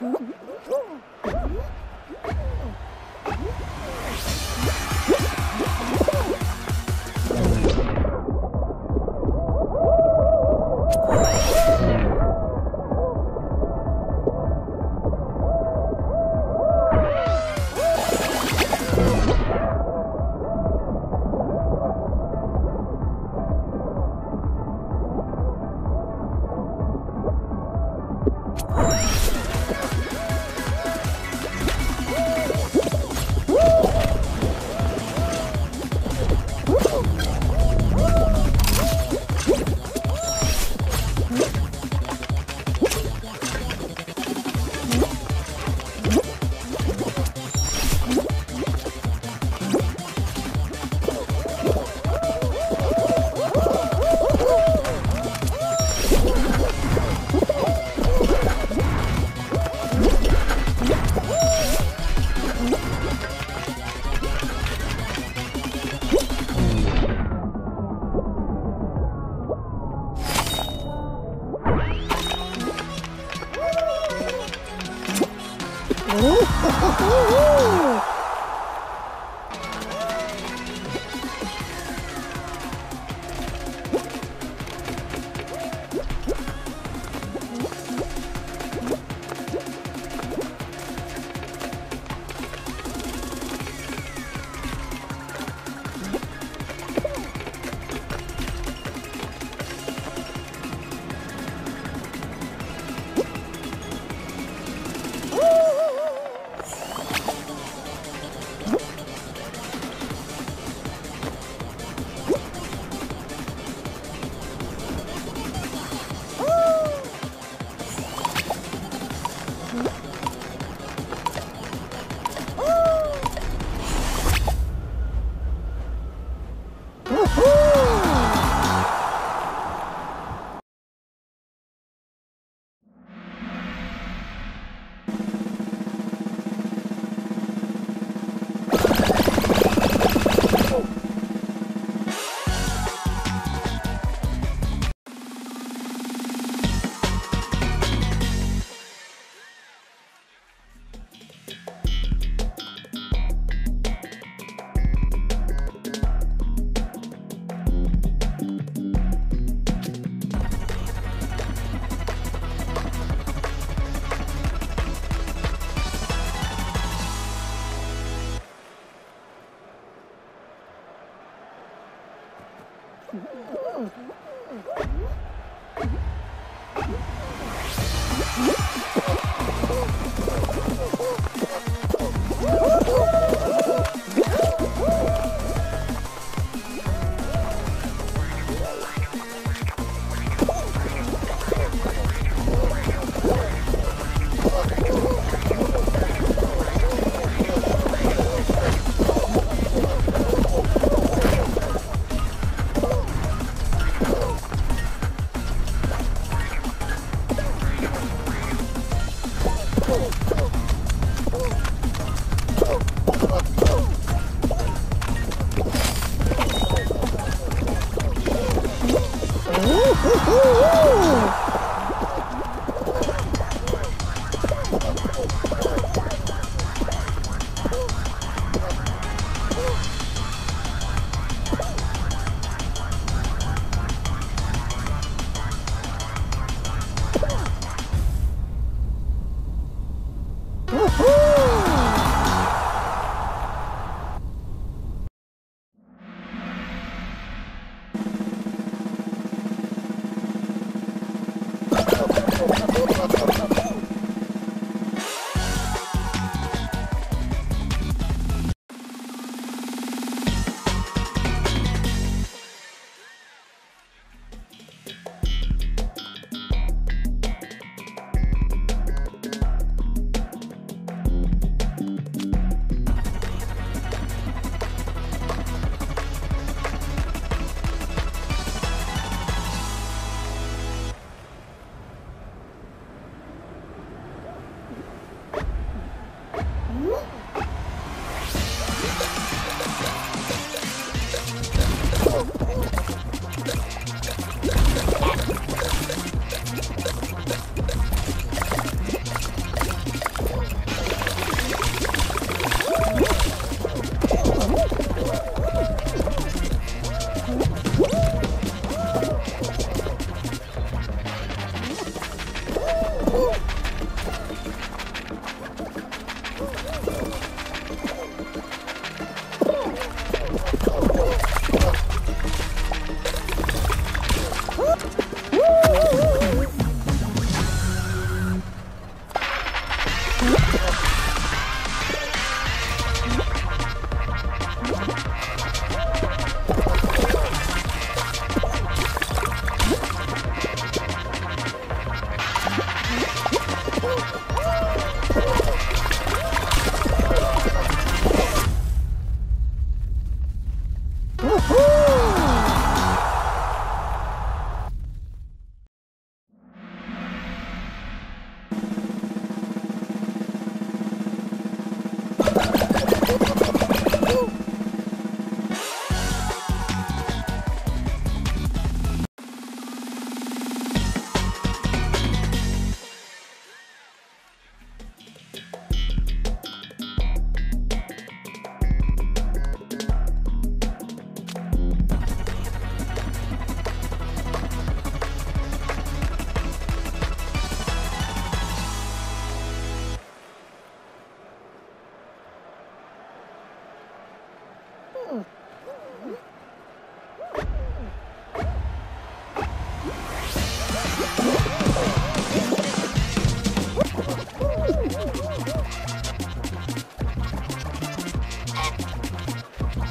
うん。Woohoo! 私は。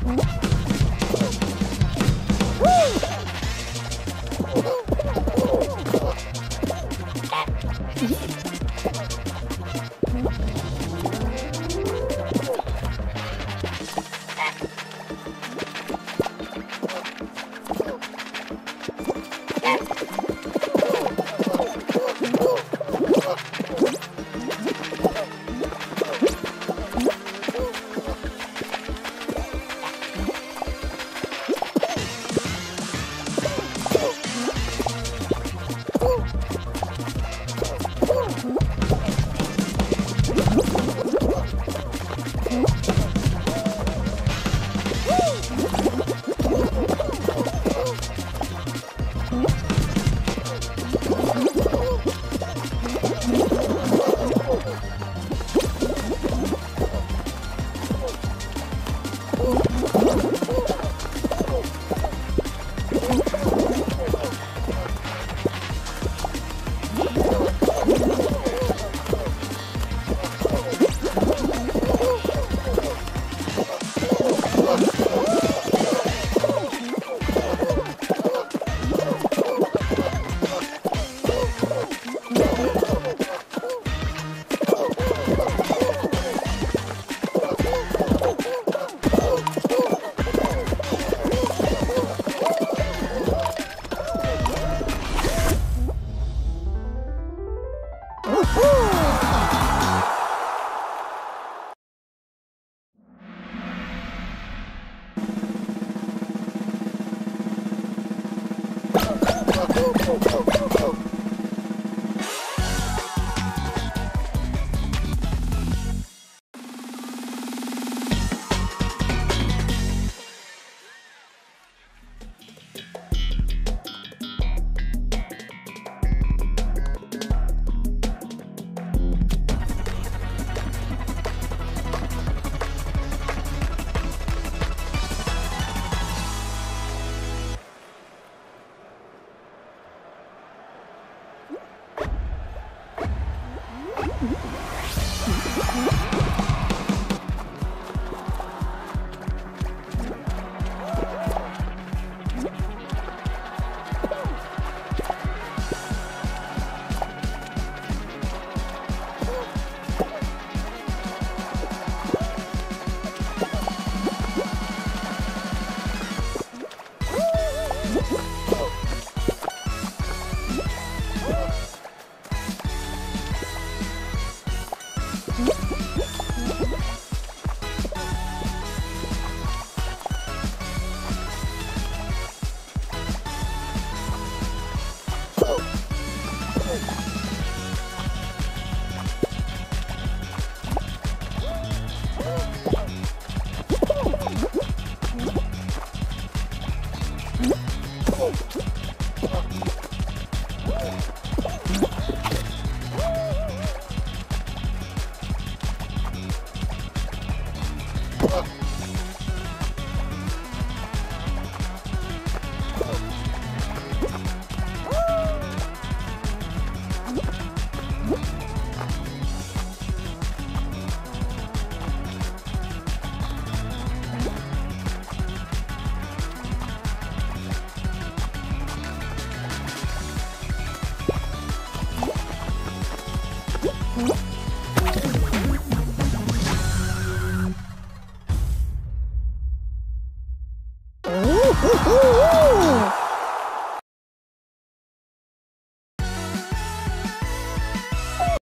Música